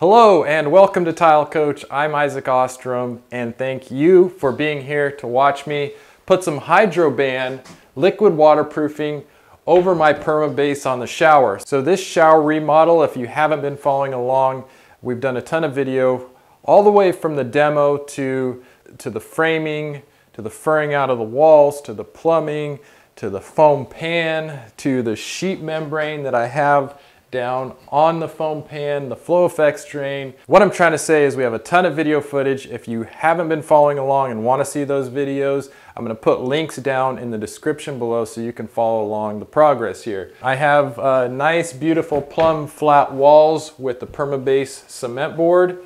Hello and welcome to Tile Coach. I'm Isaac Ostrom and thank you for being here to watch me put some Hydroban liquid waterproofing over my PermaBase on the shower. So this shower remodel, if you haven't been following along, we've done a ton of video all the way from the demo to, to the framing, to the furring out of the walls, to the plumbing, to the foam pan, to the sheet membrane that I have down on the foam pan, the FloFX drain. What I'm trying to say is we have a ton of video footage. If you haven't been following along and want to see those videos, I'm going to put links down in the description below so you can follow along the progress here. I have uh, nice, beautiful plumb flat walls with the PermaBase cement board.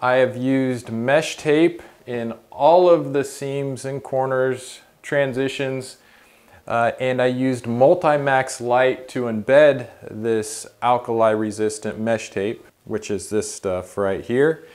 I have used mesh tape in all of the seams and corners, transitions, uh, and I used Multi-Max Light to embed this alkali resistant mesh tape, which is this stuff right here.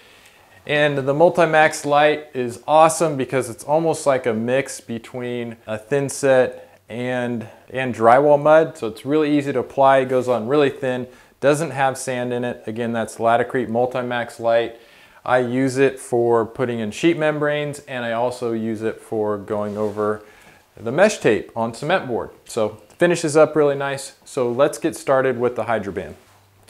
And the Multi-Max Light is awesome because it's almost like a mix between a thin set and, and drywall mud. So it's really easy to apply, it goes on really thin, doesn't have sand in it. Again, that's Laticrete Multi-Max Light. I use it for putting in sheet membranes and I also use it for going over the mesh tape on cement board. So finishes up really nice. So let's get started with the Hydroban.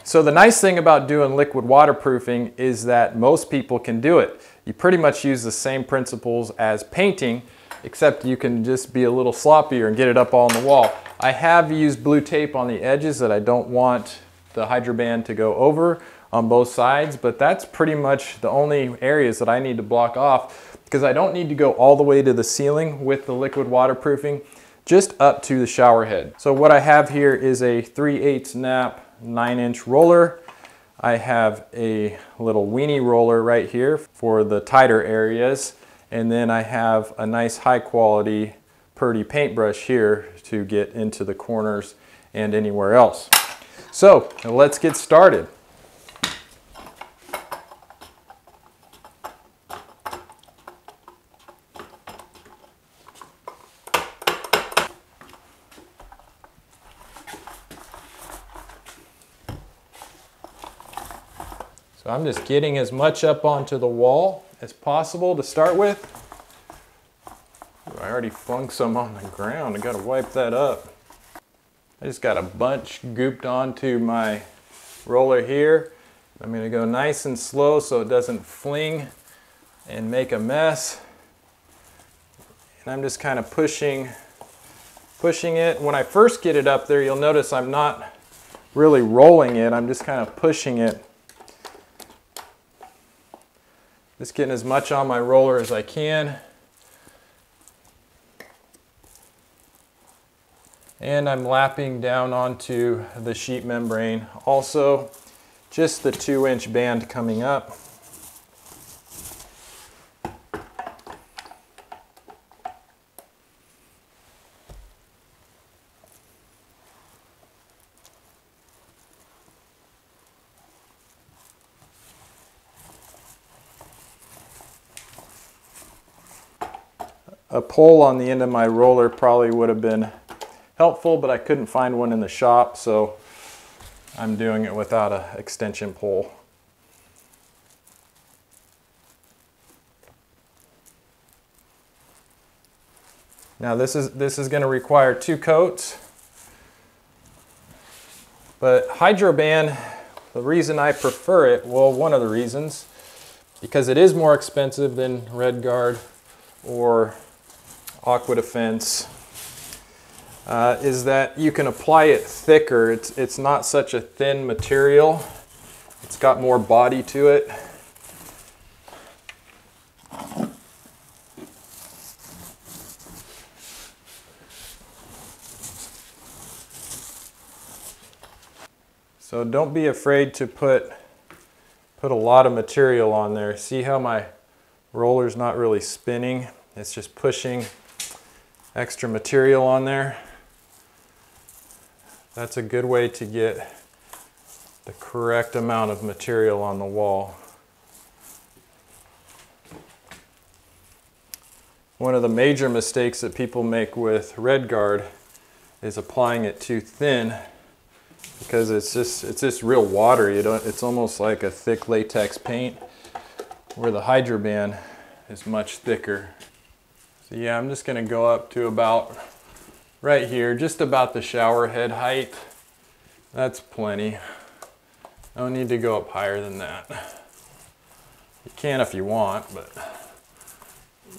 So the nice thing about doing liquid waterproofing is that most people can do it. You pretty much use the same principles as painting, except you can just be a little sloppier and get it up on the wall. I have used blue tape on the edges that I don't want the Hydroban to go over on both sides, but that's pretty much the only areas that I need to block off because I don't need to go all the way to the ceiling with the liquid waterproofing, just up to the shower head. So what I have here is a 3 8 nap 9 inch roller. I have a little weenie roller right here for the tighter areas. And then I have a nice high quality Purdy paintbrush here to get into the corners and anywhere else. So let's get started. So I'm just getting as much up onto the wall as possible to start with. I already flung some on the ground. I gotta wipe that up. I just got a bunch gooped onto my roller here. I'm gonna go nice and slow so it doesn't fling and make a mess. And I'm just kind of pushing, pushing it. When I first get it up there, you'll notice I'm not really rolling it. I'm just kind of pushing it Just getting as much on my roller as I can. And I'm lapping down onto the sheet membrane. Also, just the two inch band coming up. A pole on the end of my roller probably would have been helpful, but I couldn't find one in the shop, so I'm doing it without an extension pole. Now this is, this is going to require two coats, but Hydroban, the reason I prefer it, well one of the reasons, because it is more expensive than RedGard or AquaDefense uh, is that you can apply it thicker. It's, it's not such a thin material. It's got more body to it. So don't be afraid to put, put a lot of material on there. See how my roller's not really spinning? It's just pushing extra material on there. That's a good way to get the correct amount of material on the wall. One of the major mistakes that people make with RedGard is applying it too thin because it's just it's just real water. You don't. It's almost like a thick latex paint, where the Hydroban is much thicker. So yeah, I'm just gonna go up to about right here, just about the shower head height. That's plenty. No need to go up higher than that. You can if you want, but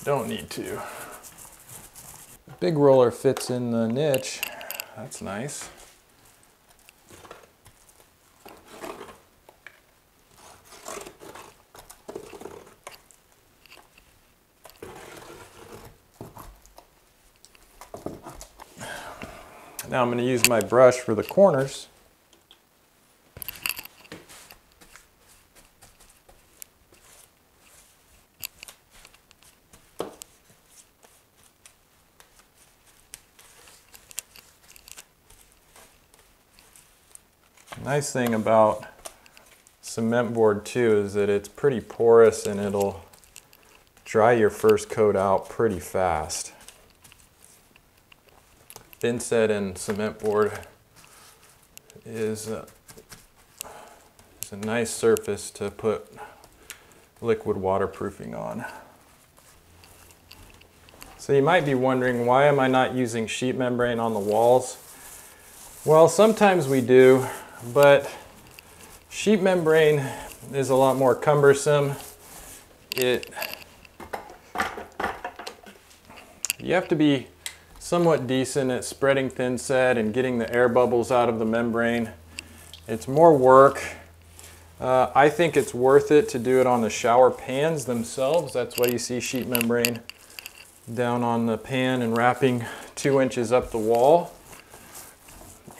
don't need to. Big roller fits in the niche. That's nice. Now I'm going to use my brush for the corners. Nice thing about cement board too is that it's pretty porous and it'll dry your first coat out pretty fast thinset and cement board is a, is a nice surface to put liquid waterproofing on. So you might be wondering, why am I not using sheet membrane on the walls? Well, sometimes we do, but sheet membrane is a lot more cumbersome. It, you have to be somewhat decent at spreading thinset and getting the air bubbles out of the membrane. It's more work. Uh, I think it's worth it to do it on the shower pans themselves. That's why you see sheet membrane down on the pan and wrapping two inches up the wall.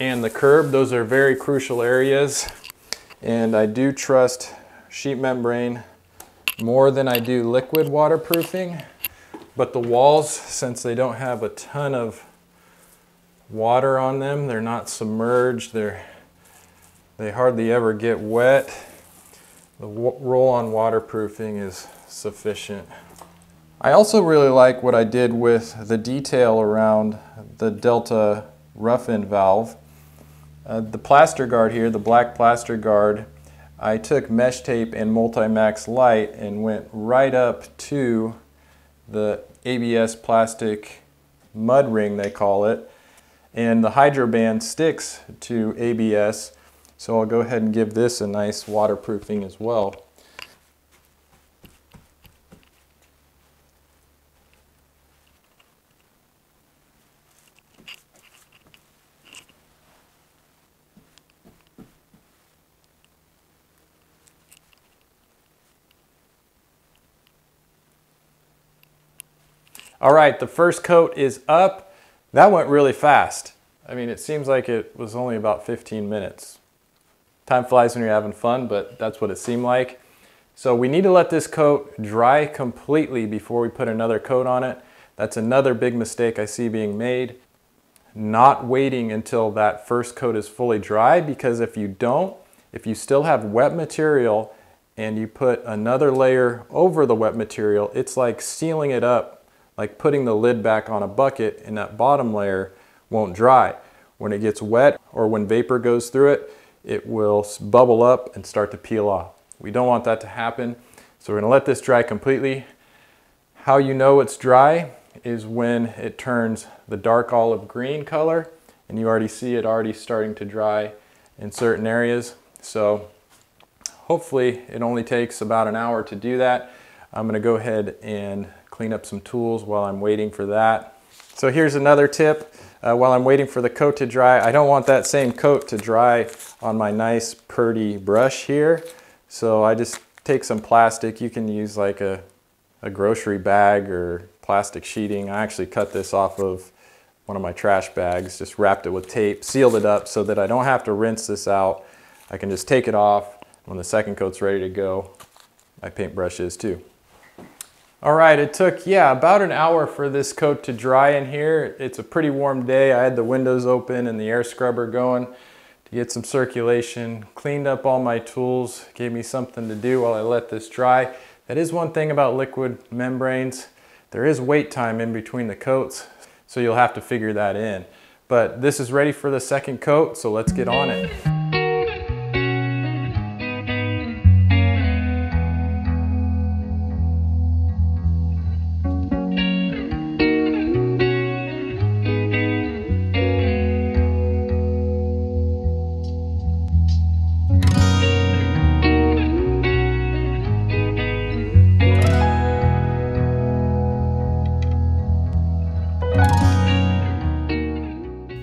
And the curb, those are very crucial areas. And I do trust sheet membrane more than I do liquid waterproofing. But the walls, since they don't have a ton of water on them, they're not submerged, they're, they hardly ever get wet. The roll-on waterproofing is sufficient. I also really like what I did with the detail around the Delta rough-in valve. Uh, the plaster guard here, the black plaster guard, I took mesh tape and Multi-Max Light and went right up to the ABS plastic mud ring they call it and the Hydroban sticks to ABS so I'll go ahead and give this a nice waterproofing as well. All right, the first coat is up. That went really fast. I mean, it seems like it was only about 15 minutes. Time flies when you're having fun, but that's what it seemed like. So we need to let this coat dry completely before we put another coat on it. That's another big mistake I see being made. Not waiting until that first coat is fully dry because if you don't, if you still have wet material and you put another layer over the wet material, it's like sealing it up like putting the lid back on a bucket and that bottom layer won't dry. When it gets wet or when vapor goes through it, it will bubble up and start to peel off. We don't want that to happen. So we're gonna let this dry completely. How you know it's dry is when it turns the dark olive green color and you already see it already starting to dry in certain areas. So hopefully it only takes about an hour to do that. I'm gonna go ahead and clean up some tools while I'm waiting for that. So here's another tip. Uh, while I'm waiting for the coat to dry, I don't want that same coat to dry on my nice Purdy brush here. So I just take some plastic. You can use like a, a grocery bag or plastic sheeting. I actually cut this off of one of my trash bags, just wrapped it with tape, sealed it up so that I don't have to rinse this out. I can just take it off when the second coat's ready to go. My paintbrush is too. All right, it took, yeah, about an hour for this coat to dry in here. It's a pretty warm day. I had the windows open and the air scrubber going to get some circulation. Cleaned up all my tools, gave me something to do while I let this dry. That is one thing about liquid membranes. There is wait time in between the coats, so you'll have to figure that in. But this is ready for the second coat, so let's get on it.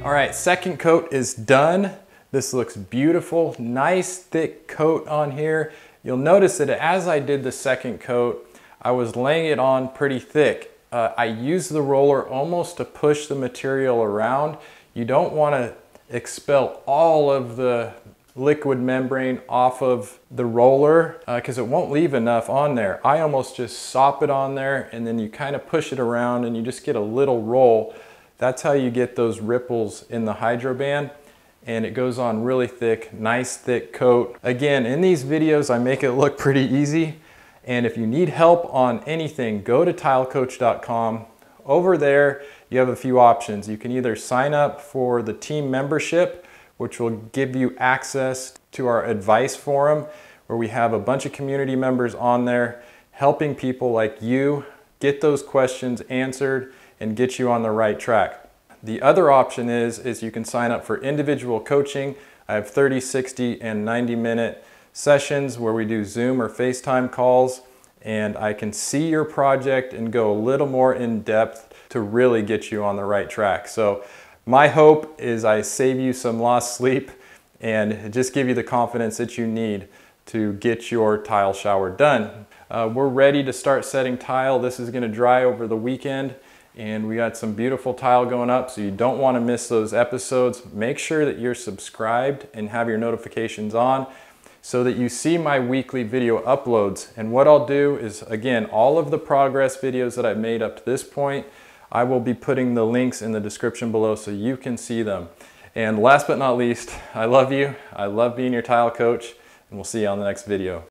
All right, second coat is done. This looks beautiful, nice thick coat on here. You'll notice that as I did the second coat, I was laying it on pretty thick. Uh, I used the roller almost to push the material around. You don't want to expel all of the liquid membrane off of the roller because uh, it won't leave enough on there. I almost just sop it on there and then you kind of push it around and you just get a little roll. That's how you get those ripples in the Hydroban and it goes on really thick, nice thick coat. Again, in these videos, I make it look pretty easy. And if you need help on anything, go to tilecoach.com. Over there, you have a few options. You can either sign up for the team membership, which will give you access to our advice forum, where we have a bunch of community members on there helping people like you get those questions answered and get you on the right track. The other option is, is you can sign up for individual coaching. I have 30, 60, and 90 minute sessions where we do Zoom or FaceTime calls and I can see your project and go a little more in depth to really get you on the right track. So my hope is I save you some lost sleep and just give you the confidence that you need to get your tile shower done. Uh, we're ready to start setting tile. This is gonna dry over the weekend and we got some beautiful tile going up so you don't want to miss those episodes. Make sure that you're subscribed and have your notifications on so that you see my weekly video uploads. And what I'll do is again all of the progress videos that I've made up to this point I will be putting the links in the description below so you can see them. And last but not least I love you. I love being your tile coach and we'll see you on the next video